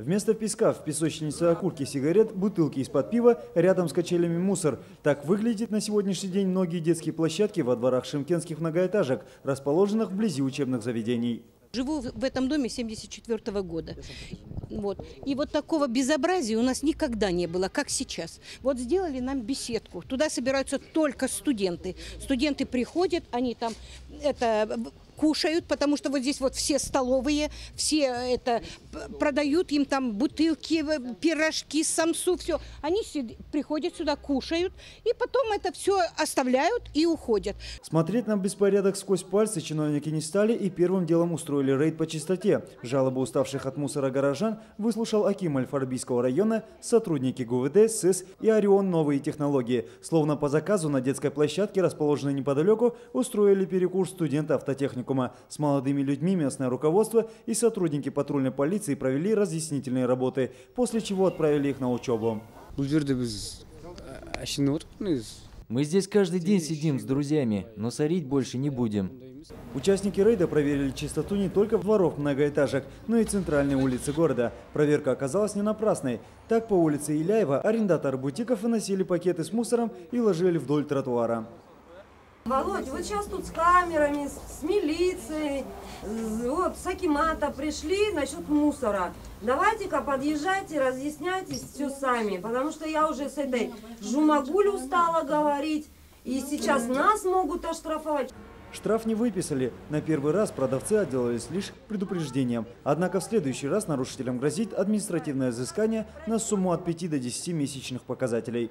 Вместо песка в песочнице окурки сигарет, бутылки из-под пива, рядом с качелями мусор. Так выглядит на сегодняшний день многие детские площадки во дворах шимкенских многоэтажек, расположенных вблизи учебных заведений. Живу в этом доме 74 года. Вот. И вот такого безобразия у нас никогда не было, как сейчас. Вот сделали нам беседку. Туда собираются только студенты. Студенты приходят, они там это кушают, потому что вот здесь вот все столовые, все это продают им там бутылки, пирожки, самсу, все. Они приходят сюда, кушают, и потом это все оставляют и уходят. Смотреть на беспорядок сквозь пальцы чиновники не стали и первым делом устроили рейд по чистоте. Жалобы уставших от мусора горожан выслушал Аким Альфарбийского района, сотрудники ГУВД, СИС и Орион «Новые технологии». Словно по заказу на детской площадке, расположенной неподалеку, устроили перекурс студента автотехникума. С молодыми людьми местное руководство и сотрудники патрульной полиции провели разъяснительные работы, после чего отправили их на учебу. әшейін отырмыз Мы здесь каждый день сидим с друзьями, но сорить больше не будем. Участники рейда проверили чистоту не только дворов многоэтажек, но и центральной улицы города. Проверка оказалась не напрасной. Так по улице Иляева арендаторы бутиков выносили пакеты с мусором и ложили вдоль тротуара. Володь, вот сейчас тут с камерами, с, милицией, вот с Акимата пришли насчет мусора. Давайте-ка подъезжайте, разъясняйтесь все сами, потому что я уже с этой жумагуль устала говорить, и сейчас нас могут оштрафовать. Штраф не выписали. На первый раз продавцы отделались лишь предупреждением. Однако в следующий раз нарушителям грозит административное взыскание на сумму от 5 до 10 месячных показателей.